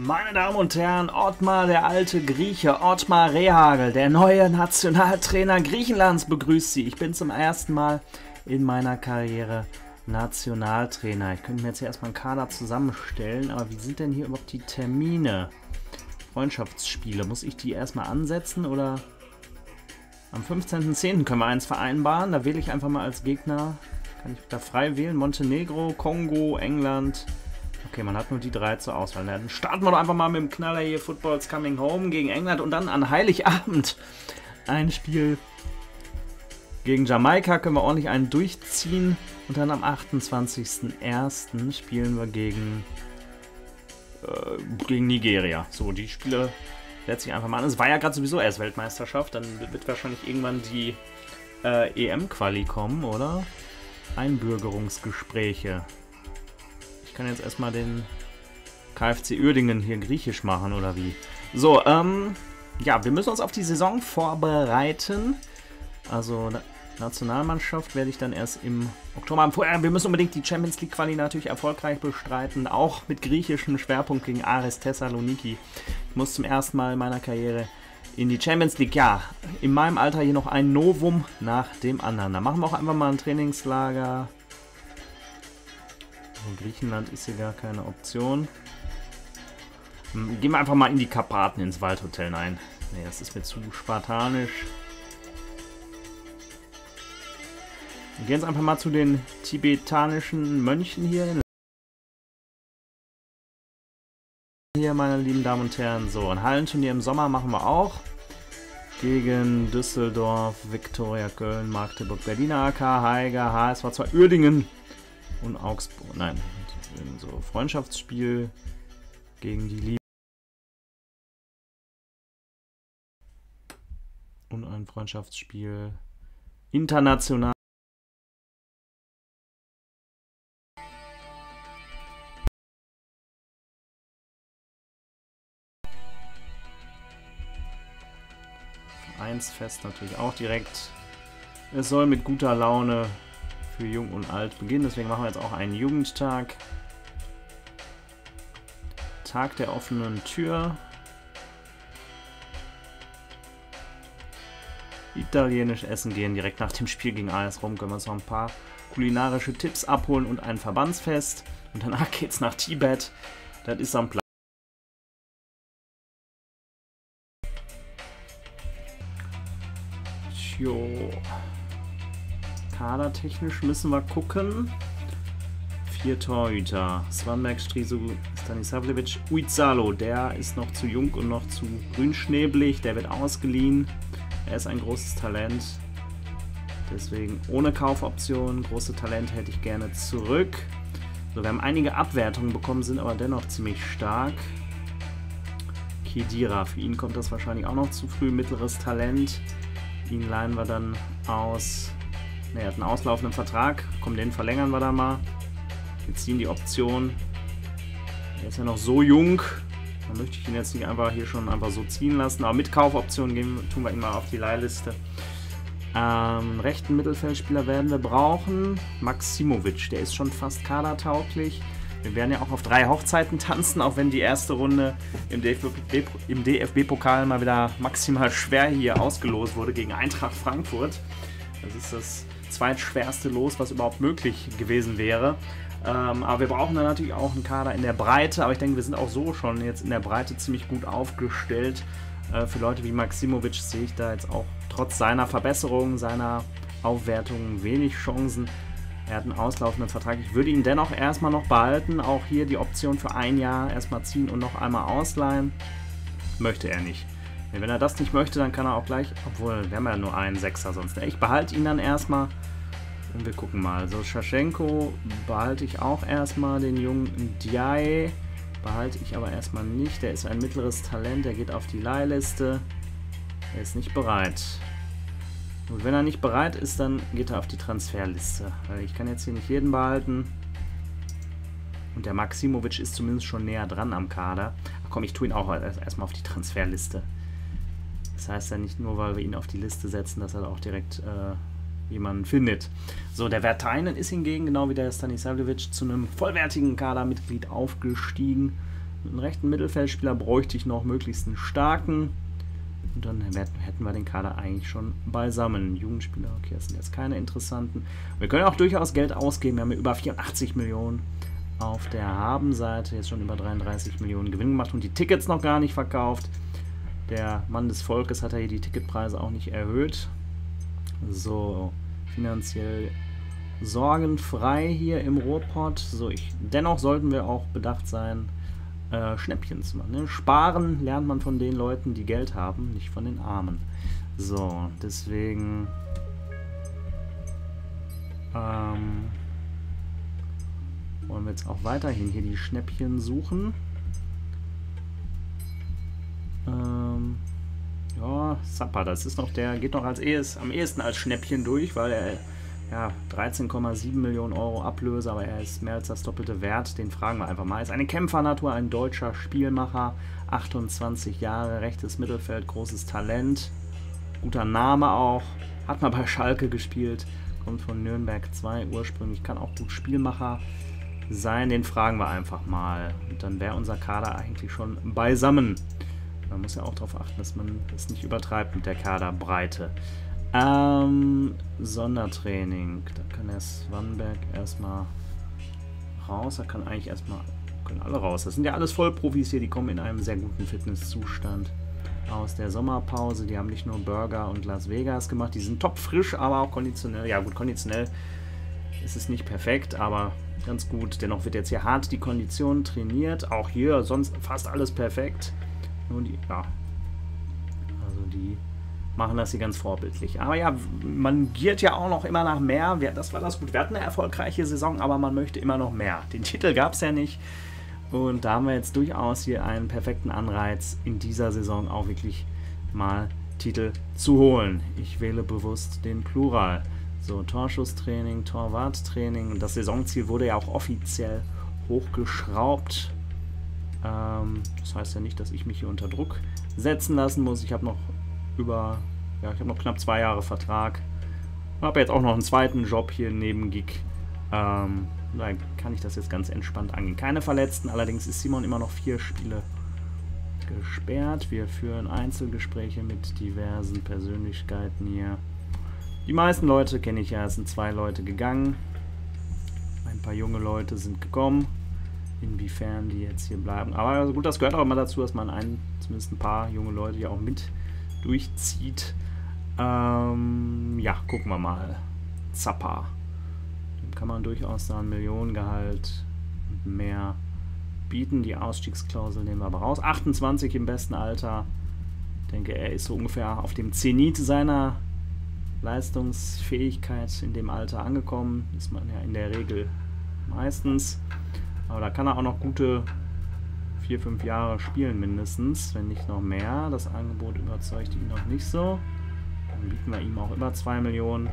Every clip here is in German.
Meine Damen und Herren, Ottmar, der alte Grieche, Ottmar Rehagel, der neue Nationaltrainer Griechenlands, begrüßt Sie. Ich bin zum ersten Mal in meiner Karriere Nationaltrainer. Ich könnte mir jetzt hier erstmal einen Kader zusammenstellen, aber wie sind denn hier überhaupt die Termine? Freundschaftsspiele, muss ich die erstmal ansetzen oder am 15.10. können wir eins vereinbaren? Da wähle ich einfach mal als Gegner, kann ich da frei wählen, Montenegro, Kongo, England, Okay, man hat nur die drei zur Auswahl. Dann starten wir doch einfach mal mit dem Knaller hier. Football's Coming Home gegen England und dann an Heiligabend ein Spiel gegen Jamaika. Können wir ordentlich einen durchziehen. Und dann am 28.01. spielen wir gegen, äh, gegen Nigeria. So, die Spiele setze ich einfach mal an. Es war ja gerade sowieso erst Weltmeisterschaft. Dann wird wahrscheinlich irgendwann die äh, EM-Quali kommen, oder? Einbürgerungsgespräche kann jetzt erstmal den KFC Uerdingen hier griechisch machen, oder wie? So, ähm, ja, wir müssen uns auf die Saison vorbereiten. Also, Nationalmannschaft werde ich dann erst im Oktober haben. Vorher, wir müssen unbedingt die Champions League Quali natürlich erfolgreich bestreiten. Auch mit griechischem Schwerpunkt gegen Ares Thessaloniki. Ich muss zum ersten Mal in meiner Karriere in die Champions League. Ja, in meinem Alter hier noch ein Novum nach dem anderen. Da machen wir auch einfach mal ein Trainingslager Griechenland ist hier gar keine Option. Hm, gehen wir einfach mal in die Karpaten ins Waldhotel. Nein, nee, das ist mir zu spartanisch. Wir gehen jetzt einfach mal zu den tibetanischen Mönchen hier. Hier, meine lieben Damen und Herren. So, ein Hallenturnier im Sommer machen wir auch. Gegen Düsseldorf, Viktoria Köln, Magdeburg, Berliner AK, Haiger, HS war zwar Uerdingen und Augsburg. Nein, so Freundschaftsspiel gegen die Liebe. Und ein Freundschaftsspiel international. Vereinsfest natürlich auch direkt. Es soll mit guter Laune für Jung und Alt beginnen. Deswegen machen wir jetzt auch einen Jugendtag. Tag der offenen Tür. Italienisch essen gehen. Direkt nach dem Spiel gegen AS Rom können wir uns noch ein paar kulinarische Tipps abholen und ein Verbandsfest. Und danach geht's nach Tibet. Das ist am Platz. Jo. Kadertechnisch müssen wir gucken. Vier Torhüter. Svanberg, Striso, Stanisavljevic, Uizalo. Der ist noch zu jung und noch zu grünschnebelig. Der wird ausgeliehen. Er ist ein großes Talent. Deswegen ohne Kaufoption. Große Talente hätte ich gerne zurück. So, wir haben einige Abwertungen bekommen, sind aber dennoch ziemlich stark. Kedira, für ihn kommt das wahrscheinlich auch noch zu früh. Mittleres Talent. Ihn leihen wir dann aus. Ne, er hat einen auslaufenden Vertrag. Komm, den verlängern wir da mal. Wir ziehen die Option. Er ist ja noch so jung. Dann möchte ich ihn jetzt nicht einfach hier schon einfach so ziehen lassen. Aber mit Kaufoption gehen, tun wir ihn mal auf die Leihliste. Ähm, rechten Mittelfeldspieler werden wir brauchen. Maximovic, der ist schon fast kadertauglich. Wir werden ja auch auf drei Hochzeiten tanzen, auch wenn die erste Runde im DFB-Pokal mal wieder maximal schwer hier ausgelost wurde gegen Eintracht Frankfurt. Das ist das zweitschwerste Los, was überhaupt möglich gewesen wäre. Ähm, aber wir brauchen dann natürlich auch einen Kader in der Breite. Aber ich denke, wir sind auch so schon jetzt in der Breite ziemlich gut aufgestellt. Äh, für Leute wie Maximovic sehe ich da jetzt auch trotz seiner Verbesserungen, seiner Aufwertung wenig Chancen. Er hat einen auslaufenden Vertrag. Ich würde ihn dennoch erstmal noch behalten. Auch hier die Option für ein Jahr erstmal ziehen und noch einmal ausleihen. Möchte er nicht. Wenn er das nicht möchte, dann kann er auch gleich, obwohl wir haben ja nur einen Sechser sonst. Ich behalte ihn dann erstmal wir gucken mal. So, Schaschenko behalte ich auch erstmal. Den jungen Diaye behalte ich aber erstmal nicht. Der ist ein mittleres Talent. Der geht auf die Leihliste. Er ist nicht bereit. Und wenn er nicht bereit ist, dann geht er auf die Transferliste. Weil ich kann jetzt hier nicht jeden behalten. Und der Maximovic ist zumindest schon näher dran am Kader. Ach komm, ich tue ihn auch erstmal auf die Transferliste. Das heißt ja nicht nur, weil wir ihn auf die Liste setzen, dass er auch direkt äh, jemanden findet. So, der Verteinen ist hingegen, genau wie der Stanislavljevic, zu einem vollwertigen Kadermitglied aufgestiegen. einen rechten Mittelfeldspieler bräuchte ich noch möglichst einen starken. Und dann hätten wir den Kader eigentlich schon beisammen. Jugendspieler, okay, das sind jetzt keine interessanten. Wir können auch durchaus Geld ausgeben. Wir haben über 84 Millionen auf der Habenseite. Jetzt schon über 33 Millionen Gewinn gemacht und die Tickets noch gar nicht verkauft. Der Mann des Volkes hat ja hier die Ticketpreise auch nicht erhöht. So, finanziell sorgenfrei hier im Ruhrpott. So, ich, dennoch sollten wir auch bedacht sein, äh, Schnäppchen zu machen. Ne? Sparen lernt man von den Leuten, die Geld haben, nicht von den Armen. So, deswegen ähm, wollen wir jetzt auch weiterhin hier die Schnäppchen suchen. Ähm, ja, Zappa, das ist noch der, geht noch als ehes, am ehesten als Schnäppchen durch, weil er ja 13,7 Millionen Euro Ablöse, aber er ist mehr als das doppelte Wert. Den fragen wir einfach mal. Ist eine Kämpfernatur, ein deutscher Spielmacher, 28 Jahre, rechtes Mittelfeld, großes Talent, guter Name auch, hat mal bei Schalke gespielt, kommt von Nürnberg 2 ursprünglich, kann auch gut Spielmacher sein. Den fragen wir einfach mal. Und dann wäre unser Kader eigentlich schon beisammen. Man muss ja auch darauf achten, dass man es nicht übertreibt mit der Kaderbreite. Ähm, Sondertraining. Da kann der Swanberg erstmal raus. Da kann eigentlich erstmal. Können alle raus. Das sind ja alles Vollprofis hier, die kommen in einem sehr guten Fitnesszustand aus der Sommerpause. Die haben nicht nur Burger und Las Vegas gemacht, die sind topfrisch, aber auch konditionell. Ja, gut, konditionell ist es nicht perfekt, aber ganz gut. Dennoch wird jetzt hier hart die Kondition trainiert. Auch hier sonst fast alles perfekt. Nur die, ja. Also die machen das hier ganz vorbildlich. Aber ja, man giert ja auch noch immer nach mehr. Das war das gut. Wir hatten eine erfolgreiche Saison, aber man möchte immer noch mehr. Den Titel gab es ja nicht. Und da haben wir jetzt durchaus hier einen perfekten Anreiz, in dieser Saison auch wirklich mal Titel zu holen. Ich wähle bewusst den Plural. So, Torschusstraining, Torwarttraining. Das Saisonziel wurde ja auch offiziell hochgeschraubt. Ähm, das heißt ja nicht, dass ich mich hier unter Druck setzen lassen muss. Ich habe noch über, ja, ich habe noch knapp zwei Jahre Vertrag. Habe jetzt auch noch einen zweiten Job hier neben Gig. Ähm, da kann ich das jetzt ganz entspannt angehen. Keine Verletzten, allerdings ist Simon immer noch vier Spiele gesperrt. Wir führen Einzelgespräche mit diversen Persönlichkeiten hier. Die meisten Leute kenne ich ja, es sind zwei Leute gegangen. Ein paar junge Leute sind gekommen inwiefern die jetzt hier bleiben. Aber also gut, das gehört auch immer dazu, dass man einen, zumindest ein paar junge Leute ja auch mit durchzieht. Ähm, ja, gucken wir mal. Zappa. Dem kann man durchaus da ein Millionengehalt und mehr bieten. Die Ausstiegsklausel nehmen wir aber raus. 28 im besten Alter. Ich denke, er ist so ungefähr auf dem Zenit seiner Leistungsfähigkeit in dem Alter angekommen. Ist man ja in der Regel meistens. Aber da kann er auch noch gute 4, 5 Jahre spielen mindestens, wenn nicht noch mehr. Das Angebot überzeugt ihn noch nicht so. Dann bieten wir ihm auch über 2 Millionen.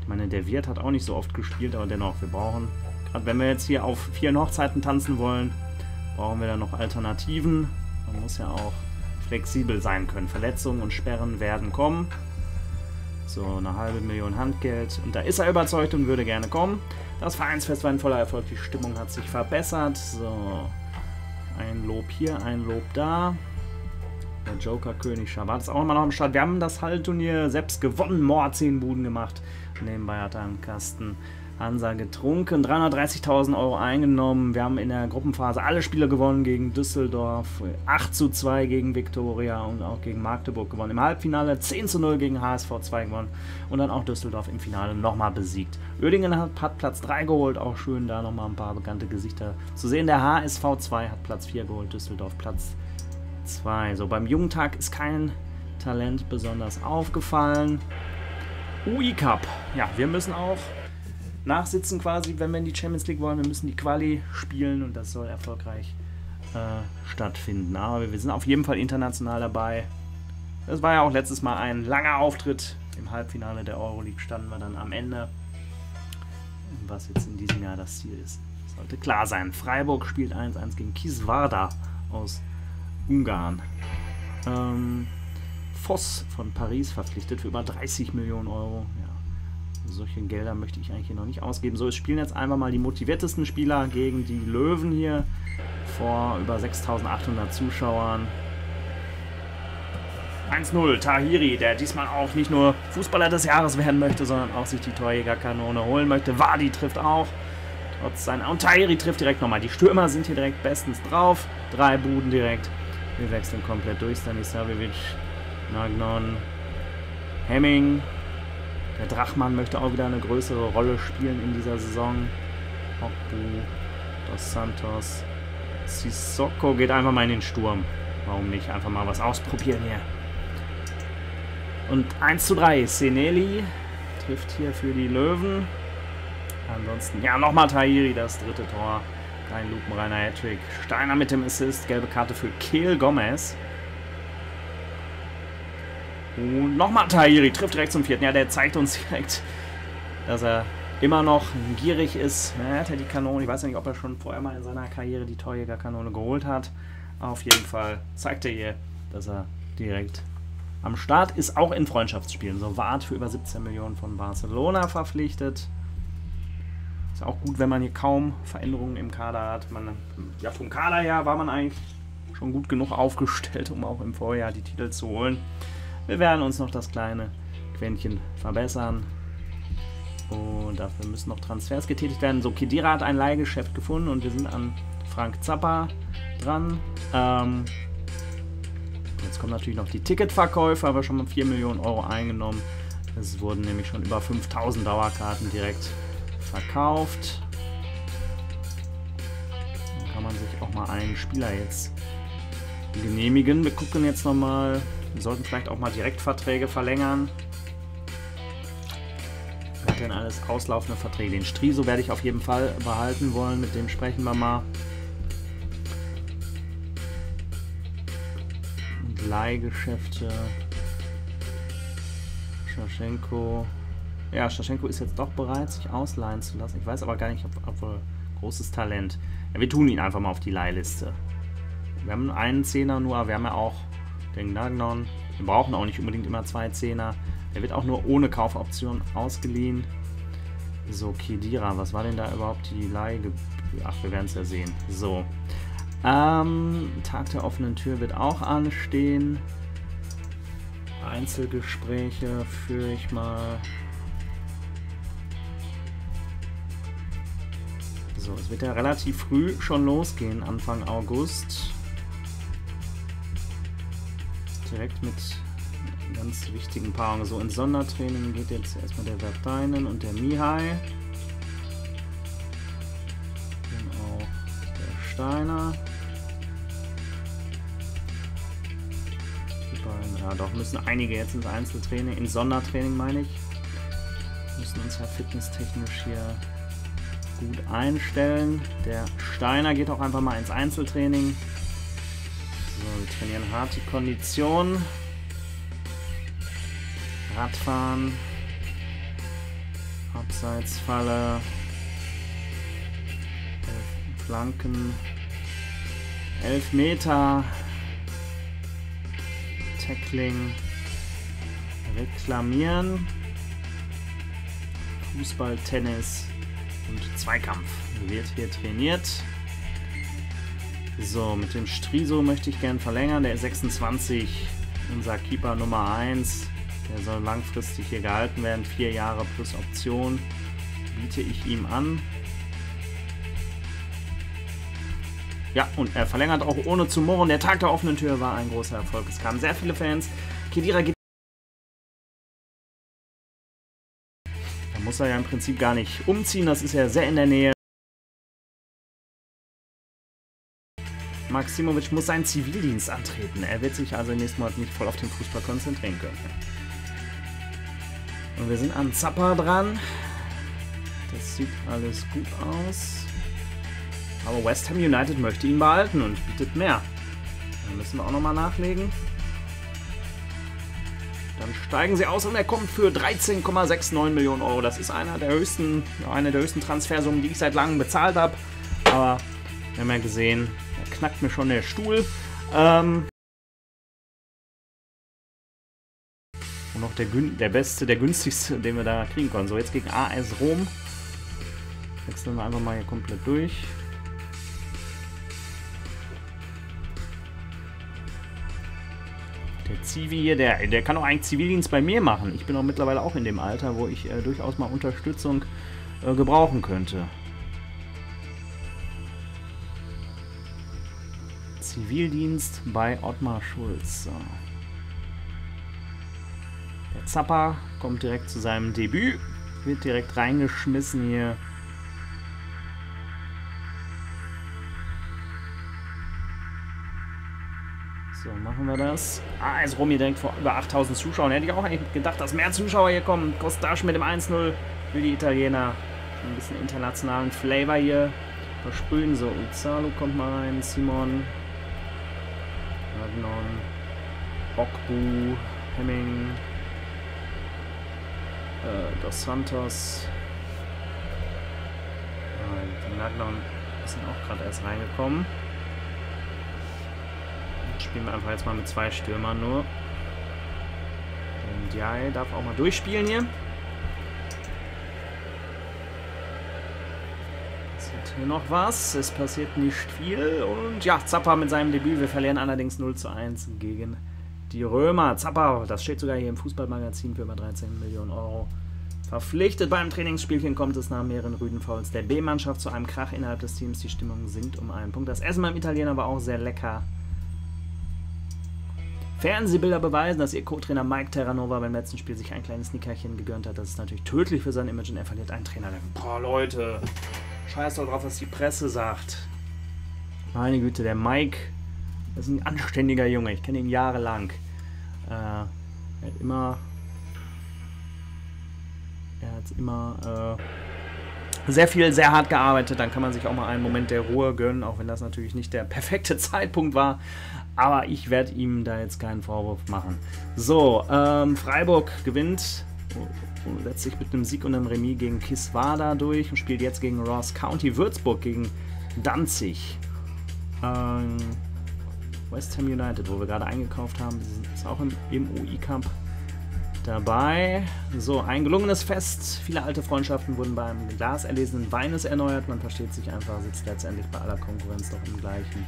Ich meine, der Wirt hat auch nicht so oft gespielt, aber dennoch, wir brauchen, gerade wenn wir jetzt hier auf vielen Hochzeiten tanzen wollen, brauchen wir dann noch Alternativen. Man muss ja auch flexibel sein können. Verletzungen und Sperren werden kommen. So, eine halbe Million Handgeld. Und da ist er überzeugt und würde gerne kommen. Das Vereinsfest war ein voller Erfolg. Die Stimmung hat sich verbessert. So, ein Lob hier, ein Lob da. Der Joker-König Schabat ist auch immer noch am Start. Wir haben das Hallenturnier selbst gewonnen. Mord 10 Buden gemacht. Nebenbei hat er einen Kasten Hansa getrunken, 330.000 Euro eingenommen. Wir haben in der Gruppenphase alle Spiele gewonnen gegen Düsseldorf, 8 zu 2 gegen Viktoria und auch gegen Magdeburg gewonnen. Im Halbfinale 10 zu 0 gegen HSV 2 gewonnen und dann auch Düsseldorf im Finale nochmal besiegt. Oerdingen hat, hat Platz 3 geholt, auch schön da nochmal ein paar bekannte Gesichter zu sehen. Der HSV 2 hat Platz 4 geholt, Düsseldorf Platz 2. So, beim Jugendtag ist kein Talent besonders aufgefallen. UI Cup. Ja, wir müssen auch nachsitzen quasi, wenn wir in die Champions League wollen. Wir müssen die Quali spielen und das soll erfolgreich äh, stattfinden. Aber wir sind auf jeden Fall international dabei. Das war ja auch letztes Mal ein langer Auftritt. Im Halbfinale der Euroleague standen wir dann am Ende. Was jetzt in diesem Jahr das Ziel ist, sollte klar sein. Freiburg spielt 1-1 gegen Kiswarda aus Ungarn. Ähm, Voss von Paris verpflichtet für über 30 Millionen Euro. Solche Gelder möchte ich eigentlich hier noch nicht ausgeben. So, es spielen jetzt einfach mal die motiviertesten Spieler gegen die Löwen hier. vor über 6800 Zuschauern. 1-0, Tahiri, der diesmal auch nicht nur Fußballer des Jahres werden möchte, sondern auch sich die Torjägerkanone holen möchte. Wadi trifft auch. Trotz seiner. Und Tahiri trifft direkt nochmal. Die Stürmer sind hier direkt bestens drauf. Drei Buden direkt. Wir wechseln komplett durch. Stanisavic, Nagnon, Hemming. Der Drachmann möchte auch wieder eine größere Rolle spielen in dieser Saison. Hokbu, Dos Santos. Sissoko geht einfach mal in den Sturm. Warum nicht? Einfach mal was ausprobieren hier. Und 1 zu 3. Seneli trifft hier für die Löwen. Ansonsten, ja, nochmal Tahiri, das dritte Tor. Kein lupenreiner Hattrick. Steiner mit dem Assist. Gelbe Karte für Kehl Gomez. Und nochmal Tahiri, trifft direkt zum vierten. Ja, der zeigt uns direkt, dass er immer noch gierig ist. Er hat ja die Kanone. Ich weiß ja nicht, ob er schon vorher mal in seiner Karriere die Torjägerkanone geholt hat. Auf jeden Fall zeigt er hier, dass er direkt am Start ist, auch in Freundschaftsspielen. So Wart für über 17 Millionen von Barcelona verpflichtet. Ist auch gut, wenn man hier kaum Veränderungen im Kader hat. Man, ja, vom Kader her war man eigentlich schon gut genug aufgestellt, um auch im Vorjahr die Titel zu holen. Wir werden uns noch das kleine Quäntchen verbessern. Und dafür müssen noch Transfers getätigt werden. So, Kedira hat ein Leihgeschäft gefunden und wir sind an Frank Zappa dran. Ähm, jetzt kommen natürlich noch die Ticketverkäufe, aber schon mal 4 Millionen Euro eingenommen. Es wurden nämlich schon über 5000 Dauerkarten direkt verkauft. Dann kann man sich auch mal einen Spieler jetzt genehmigen. Wir gucken jetzt nochmal. Wir sollten vielleicht auch mal Direktverträge verlängern. Hat denn alles auslaufende Verträge? Den Striso werde ich auf jeden Fall behalten wollen. Mit dem sprechen wir mal. Leihgeschäfte. Schaschenko. Ja, Schaschenko ist jetzt doch bereit, sich ausleihen zu lassen. Ich weiß aber gar nicht, ob, ob großes Talent. Ja, wir tun ihn einfach mal auf die Leihliste. Wir haben einen Zehner nur, aber wir haben ja auch den Gnagnon. Wir brauchen auch nicht unbedingt immer zwei Zehner. Der wird auch nur ohne Kaufoption ausgeliehen. So, Kedira, was war denn da überhaupt die Leihgebühr? Ach, wir werden es ja sehen. So, ähm, Tag der offenen Tür wird auch anstehen. Einzelgespräche führe ich mal. So, es wird ja relativ früh schon losgehen, Anfang August. Direkt mit ganz wichtigen Paarungen. So, ins Sondertraining geht jetzt erstmal der Verteinen und der Mihai. Dann auch der Steiner. Ja, doch, müssen einige jetzt ins Einzeltraining, ins Sondertraining meine ich. Müssen uns ja fitnesstechnisch hier gut einstellen. Der Steiner geht auch einfach mal ins Einzeltraining. Wir trainieren hart die Kondition. Radfahren. Abseitsfalle. Flanken. 11 Meter. Tackling, Reklamieren, Fußball, Tennis und Zweikampf wird hier trainiert. So, mit dem Striso möchte ich gern verlängern. Der ist 26, unser Keeper Nummer 1. Der soll langfristig hier gehalten werden. Vier Jahre plus Option biete ich ihm an. Ja, und er verlängert auch ohne zu murren. Der Tag der offenen Tür war ein großer Erfolg. Es kamen sehr viele Fans. Kedira geht. Da muss er ja im Prinzip gar nicht umziehen. Das ist ja sehr in der Nähe. Maximovic muss seinen Zivildienst antreten. Er wird sich also im nächsten Monat nicht voll auf den Fußball konzentrieren können. Und wir sind an Zappa dran. Das sieht alles gut aus. Aber West Ham United möchte ihn behalten und bietet mehr. Dann müssen wir auch nochmal nachlegen. Dann steigen sie aus und er kommt für 13,69 Millionen Euro. Das ist einer der höchsten, eine der höchsten Transfersummen, die ich seit langem bezahlt habe. Aber wir haben ja gesehen, knackt mir schon der Stuhl. Ähm Und noch der, der beste, der günstigste, den wir da kriegen konnten. So, jetzt gegen AS Rom. Wechseln wir einfach mal hier komplett durch. Der Zivi hier, der, der kann auch eigentlich Zivildienst bei mir machen. Ich bin auch mittlerweile auch in dem Alter, wo ich äh, durchaus mal Unterstützung äh, gebrauchen könnte. Zivildienst bei Ottmar Schulz. Der Zapper kommt direkt zu seinem Debüt, wird direkt reingeschmissen hier. So, machen wir das. Ah, ist Romy direkt vor über 8000 Zuschauern. Hätte ich auch eigentlich gedacht, dass mehr Zuschauer hier kommen. Kostage mit dem 1-0 für die Italiener. Ein bisschen internationalen Flavor hier versprühen. So, Uzalo kommt mal rein, Simon, Agnon, Okbu, Hemming, äh, Dos Santos. Äh, Nagnon sind auch gerade erst reingekommen. Spielen wir einfach jetzt mal mit zwei Stürmern nur. Und Jai darf auch mal durchspielen hier. Passiert hier noch was? Es passiert nicht viel. Und ja, Zappa mit seinem Debüt. Wir verlieren allerdings 0 zu 1 gegen die Römer. Zappa, das steht sogar hier im Fußballmagazin für über 13 Millionen Euro. Verpflichtet beim Trainingsspielchen kommt es nach mehreren Rüdenfouls der B-Mannschaft zu einem Krach innerhalb des Teams. Die Stimmung sinkt um einen Punkt. Das Essen beim Italiener war auch sehr lecker. Fernsehbilder beweisen, dass ihr Co-Trainer Mike Terranova beim letzten Spiel sich ein kleines Nickerchen gegönnt hat. Das ist natürlich tödlich für sein Image und er verliert einen Trainer. Boah, Leute, scheiß doch drauf, was die Presse sagt. Meine Güte, der Mike, ist ein anständiger Junge. Ich kenne ihn jahrelang. Äh, er hat immer. Er hat immer. Äh, sehr viel, sehr hart gearbeitet. Dann kann man sich auch mal einen Moment der Ruhe gönnen, auch wenn das natürlich nicht der perfekte Zeitpunkt war. Aber ich werde ihm da jetzt keinen Vorwurf machen. So, ähm, Freiburg gewinnt letztlich mit einem Sieg und einem Remis gegen Kiswada durch und spielt jetzt gegen Ross County Würzburg gegen Danzig. Ähm, West Ham United, wo wir gerade eingekauft haben, ist auch im, im UI-Cup dabei. So, ein gelungenes Fest. Viele alte Freundschaften wurden beim Glas erlesenen Weines erneuert. Man versteht sich einfach, sitzt letztendlich bei aller Konkurrenz doch im gleichen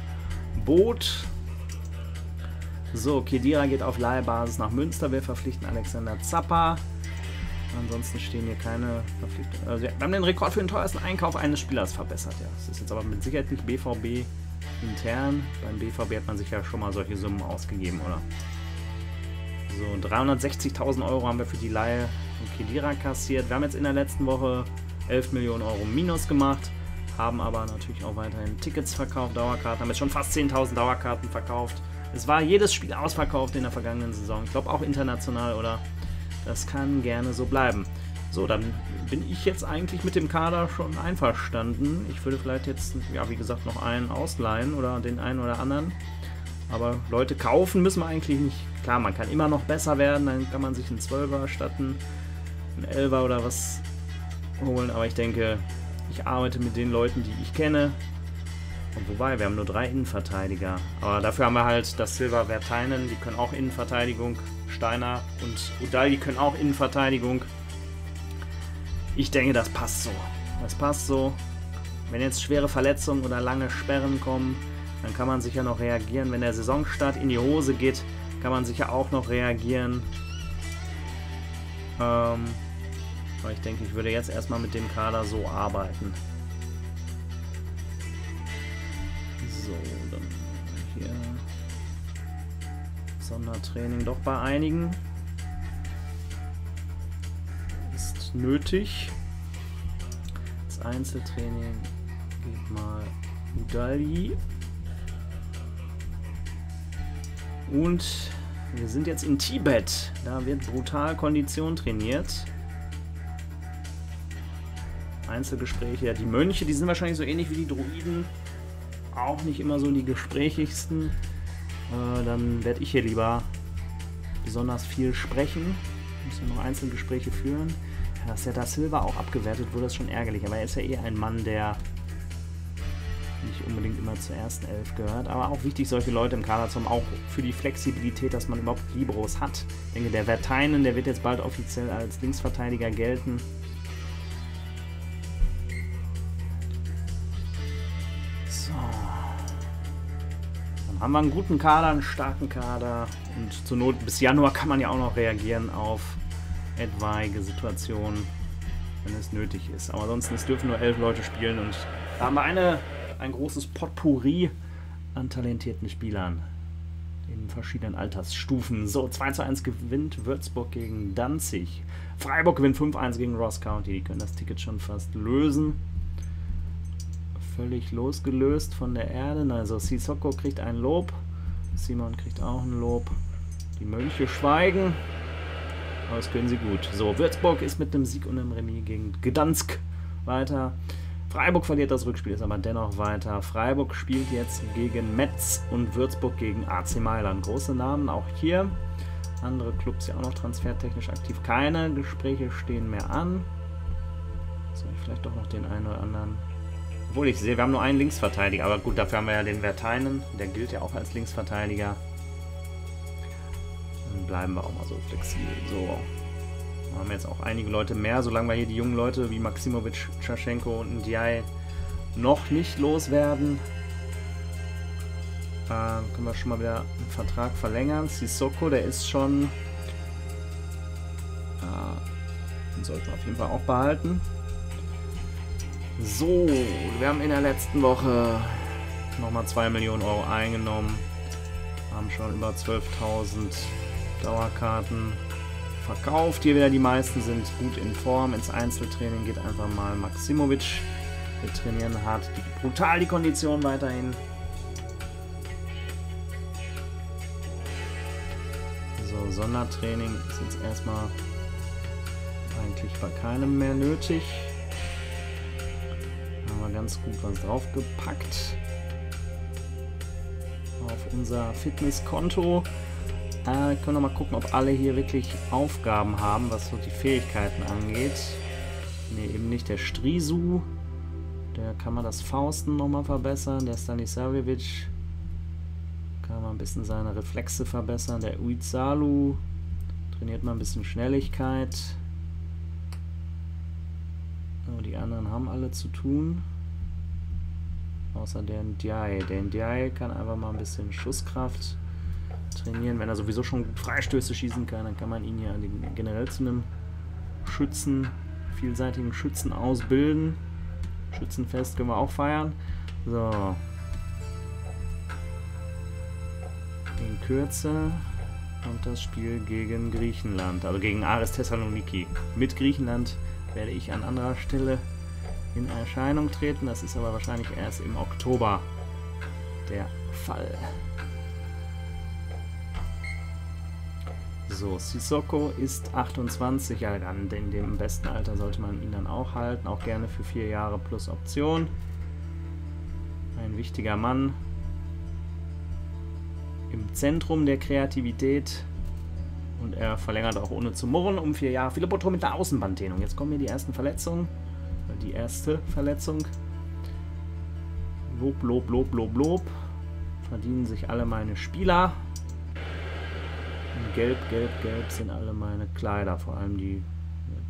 Boot. So, Kedira geht auf Leihbasis nach Münster. Wir verpflichten Alexander Zappa. Ansonsten stehen hier keine Verpflichtungen. Also wir haben den Rekord für den teuersten Einkauf eines Spielers verbessert. Ja, das ist jetzt aber mit Sicherheit nicht BVB intern. Beim BVB hat man sich ja schon mal solche Summen ausgegeben, oder? So, 360.000 Euro haben wir für die Leihe von Kedira kassiert. Wir haben jetzt in der letzten Woche 11 Millionen Euro Minus gemacht, haben aber natürlich auch weiterhin Tickets verkauft, Dauerkarten, haben jetzt schon fast 10.000 Dauerkarten verkauft. Es war jedes Spiel ausverkauft in der vergangenen Saison. Ich glaube auch international, oder? Das kann gerne so bleiben. So, dann bin ich jetzt eigentlich mit dem Kader schon einverstanden. Ich würde vielleicht jetzt, ja, wie gesagt, noch einen ausleihen oder den einen oder anderen. Aber Leute kaufen müssen wir eigentlich nicht. Klar, man kann immer noch besser werden, dann kann man sich einen 12er statt einen 11er oder was holen. Aber ich denke, ich arbeite mit den Leuten, die ich kenne. Und wobei, wir haben nur drei Innenverteidiger. Aber dafür haben wir halt das Silver Verteinen, die können auch Innenverteidigung. Steiner und Udali können auch Innenverteidigung. Ich denke, das passt so. Das passt so. Wenn jetzt schwere Verletzungen oder lange Sperren kommen, dann kann man sicher noch reagieren. Wenn der Saisonstart in die Hose geht, kann man sicher auch noch reagieren. Ähm, aber ich denke, ich würde jetzt erstmal mit dem Kader so arbeiten. So, dann hier Sondertraining doch bei einigen. Ist nötig. Das Einzeltraining geht mal Udali. Und wir sind jetzt in Tibet. Da wird brutal Kondition trainiert. Einzelgespräche. Ja, die Mönche, die sind wahrscheinlich so ähnlich wie die Druiden. Auch nicht immer so die gesprächigsten. Äh, dann werde ich hier lieber besonders viel sprechen. Müssen noch Einzelgespräche führen. Ja, dass der Da Silva auch abgewertet wurde, ist schon ärgerlich. Aber er ist ja eh ein Mann, der nicht unbedingt immer zur ersten Elf gehört. Aber auch wichtig, solche Leute im Kader zu haben, auch für die Flexibilität, dass man überhaupt Libros hat. Ich denke, der Verteinen, der wird jetzt bald offiziell als Linksverteidiger gelten. Haben wir einen guten Kader, einen starken Kader und zur Not bis Januar kann man ja auch noch reagieren auf etwaige Situationen, wenn es nötig ist. Aber ansonsten, es dürfen nur elf Leute spielen und da haben wir eine, ein großes Potpourri an talentierten Spielern in verschiedenen Altersstufen. So, 2 zu 1 gewinnt Würzburg gegen Danzig. Freiburg gewinnt 5-1 gegen Ross County. Die können das Ticket schon fast lösen. Völlig losgelöst von der Erde. Also Sissoko kriegt ein Lob. Simon kriegt auch ein Lob. Die Mönche schweigen. Aber das können sie gut. So, Würzburg ist mit einem Sieg und einem Remis gegen Gdansk weiter. Freiburg verliert das Rückspiel, ist aber dennoch weiter. Freiburg spielt jetzt gegen Metz und Würzburg gegen AC Mailand. Große Namen auch hier. Andere Clubs ja auch noch transfertechnisch aktiv. Keine Gespräche stehen mehr an. Soll ich vielleicht doch noch den einen oder anderen. Obwohl ich sehe, wir haben nur einen Linksverteidiger. Aber gut, dafür haben wir ja den Verteinen. Der gilt ja auch als Linksverteidiger. Dann bleiben wir auch mal so flexibel. So, haben jetzt auch einige Leute mehr, solange wir hier die jungen Leute wie Maximovic, Chaschenko und Ndiaye noch nicht loswerden. Äh, können wir schon mal wieder einen Vertrag verlängern. Sissoko, der ist schon... Äh, den sollten wir auf jeden Fall auch behalten. So, wir haben in der letzten Woche nochmal 2 Millionen Euro eingenommen. Haben schon über 12.000 Dauerkarten verkauft. Hier wieder die meisten sind gut in Form. Ins Einzeltraining geht einfach mal Maximovic. Wir trainieren hart, brutal die Kondition weiterhin. So, Sondertraining ist jetzt erstmal eigentlich bei keinem mehr nötig. Ganz gut was draufgepackt auf unser Fitnesskonto. Äh, können wir mal gucken, ob alle hier wirklich Aufgaben haben, was so die Fähigkeiten angeht. Ne, eben nicht. Der Strisu, der kann man das Fausten nochmal verbessern. Der Stanisavljevic kann man ein bisschen seine Reflexe verbessern. Der Uizalu trainiert mal ein bisschen Schnelligkeit. Oh, die anderen haben alle zu tun. Außer der Ndiaye. Der Ndiaye kann einfach mal ein bisschen Schusskraft trainieren. Wenn er sowieso schon gut Freistöße schießen kann, dann kann man ihn ja generell zu einem Schützen, vielseitigen Schützen ausbilden. Schützenfest können wir auch feiern. So. In Kürze und das Spiel gegen Griechenland, also gegen Aris Thessaloniki. Mit Griechenland werde ich an anderer Stelle in Erscheinung treten. Das ist aber wahrscheinlich erst im Oktober der Fall. So, Sissoko ist 28 Jahre alt. In dem besten Alter sollte man ihn dann auch halten. Auch gerne für vier Jahre plus Option. Ein wichtiger Mann. Im Zentrum der Kreativität. Und er verlängert auch ohne zu murren um vier Jahre. Philipp Otto mit der Außenbanddehnung. Jetzt kommen hier die ersten Verletzungen. Die erste Verletzung. Lob, Lob, Lob, Lob, Lob. Verdienen sich alle meine Spieler. Gelb, gelb, gelb sind alle meine Kleider, vor allem die,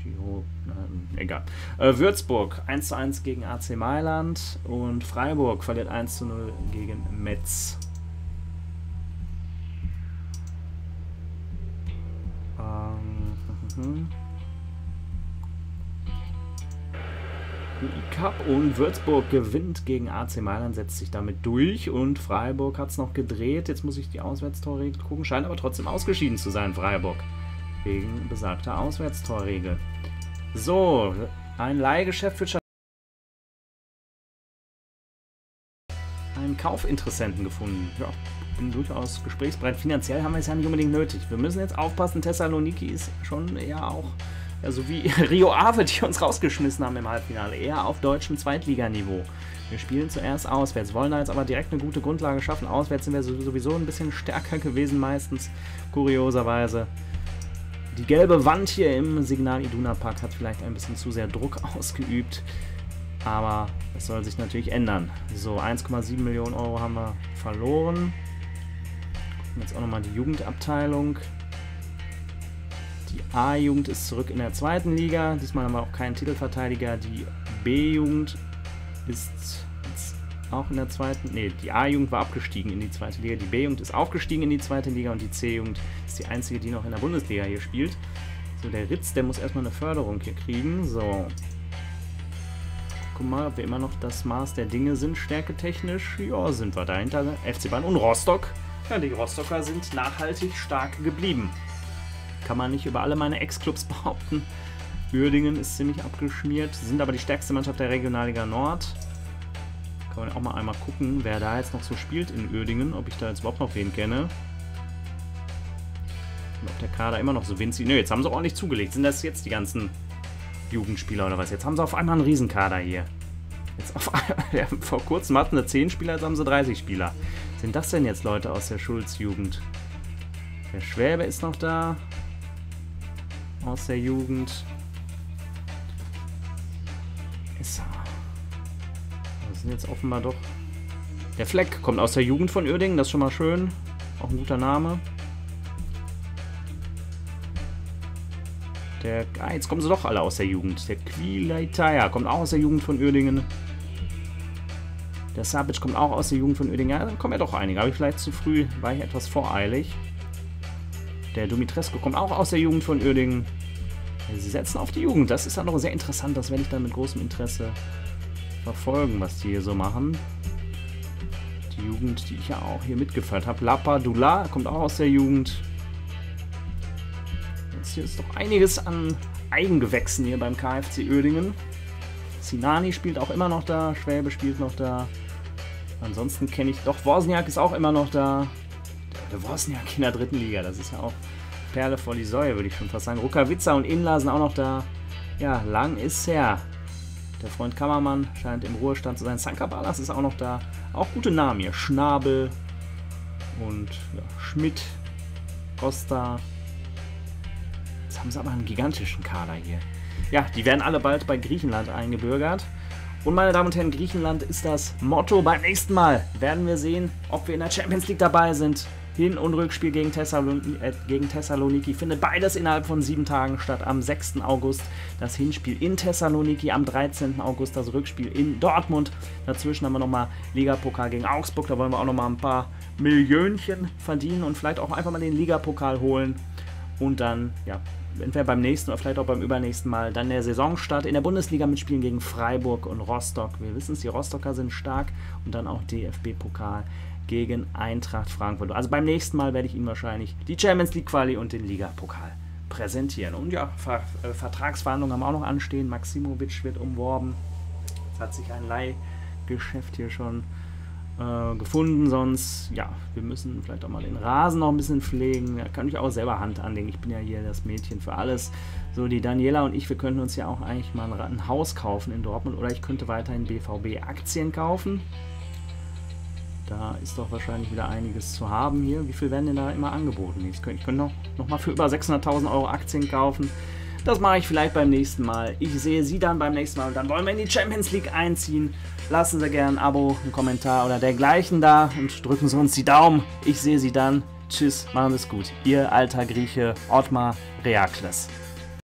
die nein, egal. Äh, Würzburg 1 zu 1 gegen AC Mailand und Freiburg verliert 1 zu 0 gegen Metz. Ähm, Cup und Würzburg gewinnt gegen AC Mailand, setzt sich damit durch und Freiburg hat es noch gedreht. Jetzt muss ich die Auswärtstorregel gucken, scheint aber trotzdem ausgeschieden zu sein, Freiburg. Wegen besagter Auswärtstorregel. So, ein Leihgeschäft für einen Kaufinteressenten gefunden. Ja, bin durchaus gesprächsbereit. Finanziell haben wir es ja nicht unbedingt nötig. Wir müssen jetzt aufpassen, Thessaloniki ist schon eher auch ja, so wie Rio Ave, die uns rausgeschmissen haben im Halbfinale, eher auf deutschem Zweitliganiveau. Wir spielen zuerst auswärts, wollen da jetzt aber direkt eine gute Grundlage schaffen. Auswärts sind wir sowieso ein bisschen stärker gewesen, meistens, kurioserweise. Die gelbe Wand hier im Signal Iduna Park hat vielleicht ein bisschen zu sehr Druck ausgeübt, aber es soll sich natürlich ändern. So, 1,7 Millionen Euro haben wir verloren. Gucken jetzt auch nochmal die Jugendabteilung. Die A-Jugend ist zurück in der zweiten Liga. Diesmal haben wir auch keinen Titelverteidiger. Die B-Jugend ist auch in der zweiten. Ne, die A-Jugend war abgestiegen in die zweite Liga. Die B-Jugend ist aufgestiegen in die zweite Liga und die C-Jugend ist die einzige, die noch in der Bundesliga hier spielt. So, der Ritz, der muss erstmal eine Förderung hier kriegen. So. Guck mal, ob wir immer noch das Maß der Dinge sind, stärketechnisch. Ja, sind wir dahinter. FC Bayern und Rostock. Ja, die Rostocker sind nachhaltig stark geblieben. Kann man nicht über alle meine Ex-Clubs behaupten. Uerdingen ist ziemlich abgeschmiert, sind aber die stärkste Mannschaft der Regionalliga Nord. Kann man auch mal einmal gucken, wer da jetzt noch so spielt in Uerdingen, ob ich da jetzt überhaupt noch wen kenne. Und ob der Kader immer noch so winzig... Nö, jetzt haben sie ordentlich zugelegt. Sind das jetzt die ganzen Jugendspieler oder was? Jetzt haben sie auf einmal einen Riesenkader hier. Jetzt auf einmal, vor kurzem hatten sie 10 Spieler, jetzt haben sie 30 Spieler. Sind das denn jetzt Leute aus der Schulz-Jugend? Der Schwäbe ist noch da. Aus der Jugend. Ist er. Das sind jetzt offenbar doch. Der Fleck kommt aus der Jugend von Uerdingen, das ist schon mal schön. Auch ein guter Name. Der, ah, jetzt kommen sie doch alle aus der Jugend. Der Quileitaya kommt auch aus der Jugend von Uerdingen. Der Sabic kommt auch aus der Jugend von Uerdingen. Ja, dann kommen ja doch einige. Aber ich vielleicht zu früh, war ich etwas voreilig. Der Dumitrescu kommt auch aus der Jugend von Uerdingen. Sie setzen auf die Jugend. Das ist dann noch sehr interessant. Das werde ich dann mit großem Interesse verfolgen, was die hier so machen. Die Jugend, die ich ja auch hier mitgeführt habe. Lapa Dula kommt auch aus der Jugend. Jetzt hier ist doch einiges an Eigengewächsen hier beim KFC Oerdingen. Sinani spielt auch immer noch da. Schwäbe spielt noch da. Ansonsten kenne ich doch. Wozniak ist auch immer noch da. Der Wozniak in der dritten Liga. Das ist ja auch Perle vor die Säue, würde ich schon fast sagen. Rukavica und Inla sind auch noch da. Ja, lang ist her. Der Freund Kammermann scheint im Ruhestand zu sein. Sanka Balas ist auch noch da. Auch gute Namen hier. Schnabel und ja, Schmidt, Costa. Jetzt haben sie aber einen gigantischen Kader hier. Ja, die werden alle bald bei Griechenland eingebürgert. Und meine Damen und Herren, Griechenland ist das Motto. Beim nächsten Mal werden wir sehen, ob wir in der Champions League dabei sind. Hin- und Rückspiel gegen, Thessaloniki, äh, gegen Thessaloniki findet beides innerhalb von sieben Tagen statt. Am 6. August das Hinspiel in Thessaloniki, am 13. August das Rückspiel in Dortmund. Dazwischen haben wir nochmal Ligapokal gegen Augsburg. Da wollen wir auch nochmal ein paar Millionchen verdienen und vielleicht auch einfach mal den Ligapokal holen. Und dann, ja, entweder beim nächsten oder vielleicht auch beim übernächsten Mal dann der Saisonstart in der Bundesliga mitspielen gegen Freiburg und Rostock. Wir wissen es, die Rostocker sind stark und dann auch DFB-Pokal gegen Eintracht Frankfurt. Also beim nächsten Mal werde ich Ihnen wahrscheinlich die Champions League Quali und den Liga-Pokal präsentieren. Und ja, Ver äh, Vertragsverhandlungen haben auch noch anstehen. Maximovic wird umworben. Jetzt hat sich ein Leihgeschäft hier schon äh, gefunden. Sonst, ja, wir müssen vielleicht auch mal den Rasen noch ein bisschen pflegen. Da kann ich auch selber Hand anlegen. Ich bin ja hier das Mädchen für alles. So, die Daniela und ich, wir könnten uns ja auch eigentlich mal ein Haus kaufen in Dortmund oder ich könnte weiterhin BVB-Aktien kaufen. Da ist doch wahrscheinlich wieder einiges zu haben hier. Wie viel werden denn da immer angeboten? Ich könnte, ich könnte noch, noch mal für über 600.000 Euro Aktien kaufen. Das mache ich vielleicht beim nächsten Mal. Ich sehe Sie dann beim nächsten Mal und dann wollen wir in die Champions League einziehen. Lassen Sie gerne ein Abo, einen Kommentar oder dergleichen da und drücken Sie uns die Daumen. Ich sehe Sie dann. Tschüss, machen Sie es gut. Ihr alter Grieche Ottmar Reakles.